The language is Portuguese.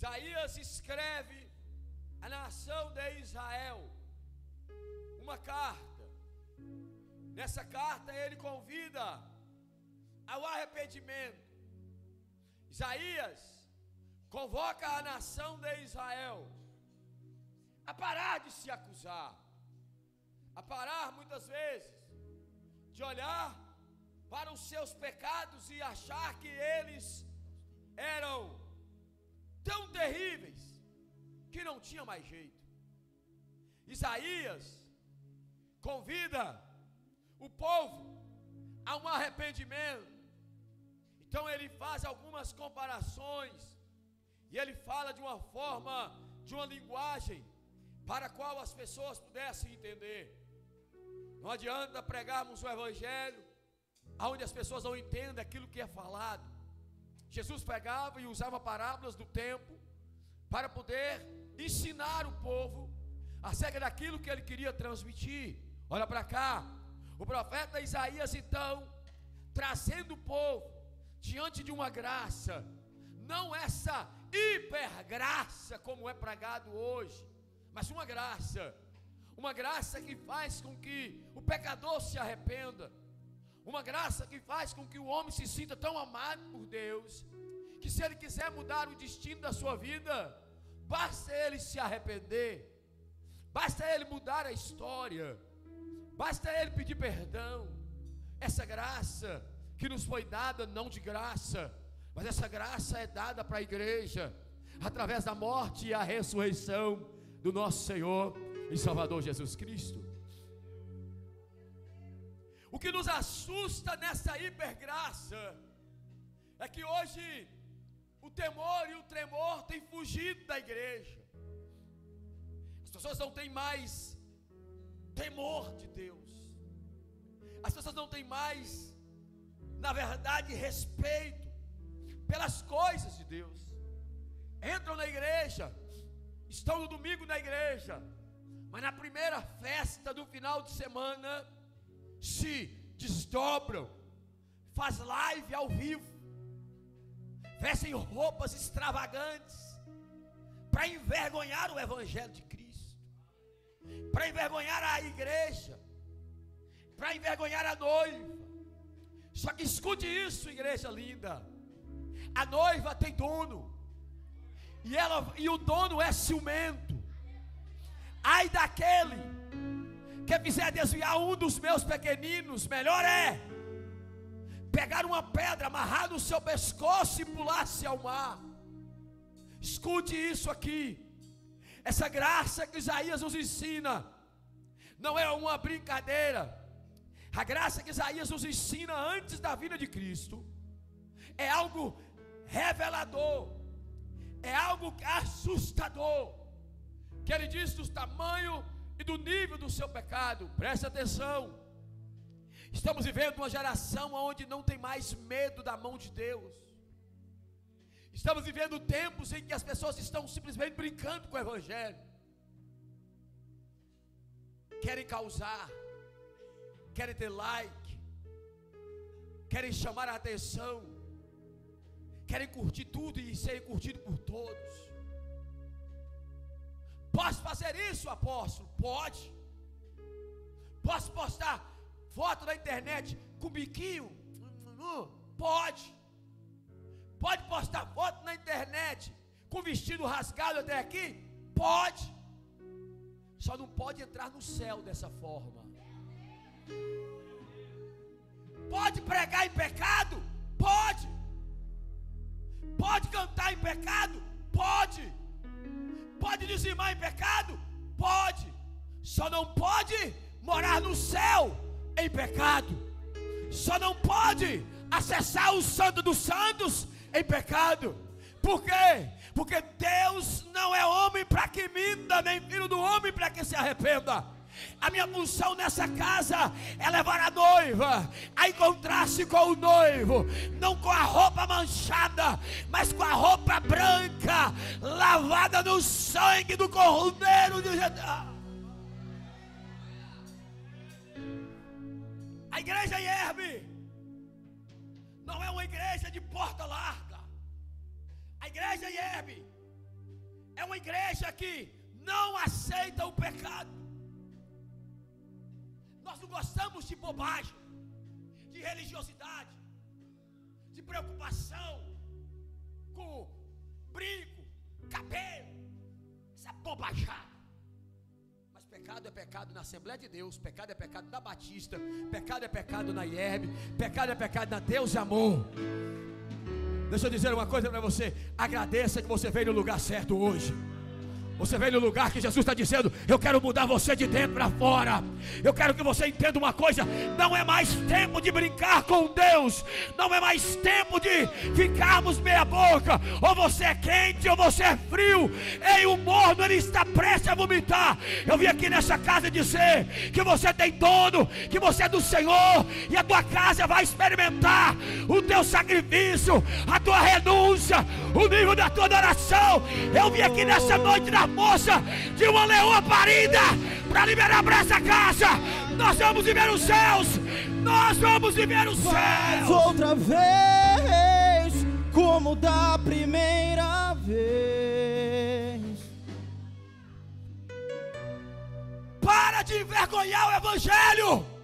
Isaías escreve a nação de Israel uma carta. Nessa carta ele convida ao arrependimento. Isaías convoca a nação de Israel a parar de se acusar, a parar muitas vezes de olhar para os seus pecados e achar que eles eram tão terríveis que não tinha mais jeito. Isaías convida o povo a um arrependimento. Então ele faz algumas comparações e ele fala de uma forma, de uma linguagem para a qual as pessoas pudessem entender. Não adianta pregarmos o evangelho aonde as pessoas não entendem aquilo que é falado. Jesus pegava e usava parábolas do tempo para poder ensinar o povo acerca daquilo que ele queria transmitir. Olha para cá, o profeta Isaías então trazendo o povo diante de uma graça, não essa hipergraça como é pregado hoje, mas uma graça, uma graça que faz com que o pecador se arrependa, uma graça que faz com que o homem se sinta tão amado por Deus, que se ele quiser mudar o destino da sua vida, basta ele se arrepender, basta ele mudar a história, basta ele pedir perdão. Essa graça que nos foi dada não de graça, mas essa graça é dada para a igreja através da morte e a ressurreição do nosso Senhor e Salvador Jesus Cristo. O que nos assusta nessa hipergraça é que hoje o temor e o tremor têm fugido da igreja. As pessoas não têm mais temor de Deus. As pessoas não têm mais, na verdade, respeito pelas coisas de Deus. Entram na igreja, estão no domingo na igreja, mas na primeira festa do final de semana se desdobram, faz live ao vivo, vestem roupas extravagantes para envergonhar o evangelho de Cristo, para envergonhar a igreja, para envergonhar a noiva. Só que escute isso, igreja linda. A noiva tem dono. E ela e o dono é ciumento. Ai daquele que fizer desviar um dos meus pequeninos, melhor é pegar uma pedra, amarrar no seu pescoço e pular-se ao mar. Escute isso aqui. Essa graça que Isaías nos ensina não é uma brincadeira. A graça que Isaías nos ensina antes da vinda de Cristo é algo revelador, é algo assustador. Que ele diz do tamanho e do nível do seu pecado. Preste atenção. Estamos vivendo uma geração onde não tem mais medo da mão de Deus. Estamos vivendo tempos em que as pessoas estão simplesmente brincando com o Evangelho. Querem causar, querem ter like, querem chamar a atenção, querem curtir tudo e serem curtidos por todos. Posso fazer isso, apóstolo? Pode. Posso postar foto na internet com biquinho? Pode. Pode postar foto na internet com vestido rasgado até aqui? Pode. Só não pode entrar no céu dessa forma. Pode pregar em pecado? Pode. Pode cantar em pecado? Pode. Pode dizimar em pecado? Pode. Só não pode morar no céu em pecado. Só não pode acessar o Santo dos Santos em pecado. Por quê? Porque Deus não é homem para que minta, nem filho do homem para que se arrependa. A minha função nessa casa é levar a noiva a encontrar-se com o noivo, não com a roupa manchada, mas com a roupa branca, lavada no sangue do Cordeiro de Jesus. A igreja Herbe não é uma igreja de porta larga. A igreja Herbe é uma igreja que não aceita o pecado. Gostamos de bobagem, de religiosidade, de preocupação com brinco, cabelo, essa bobajada. Mas pecado é pecado na Assembleia de Deus, pecado é pecado na Batista, pecado é pecado na IEB, pecado é pecado na Deus e Amor. Deixa eu dizer uma coisa para você: agradeça que você veio no lugar certo hoje. Você vem no lugar que Jesus está dizendo: Eu quero mudar você de dentro para fora. Eu quero que você entenda uma coisa: não é mais tempo de brincar com Deus, não é mais tempo de ficarmos meia-boca. Ou você é quente ou você é frio. Ei, o morno ele está prestes a vomitar. Eu vim aqui nessa casa dizer que você tem dono, que você é do Senhor, e a tua casa vai experimentar o teu sacrifício, a tua renúncia, o nível da tua adoração. Eu vim aqui nessa noite na moça de uma leoa parida para liberar para essa casa. Nós vamos viver os céus. Nós vamos viver os céus. outra vez, como da primeira vez. Para de envergonhar o Evangelho.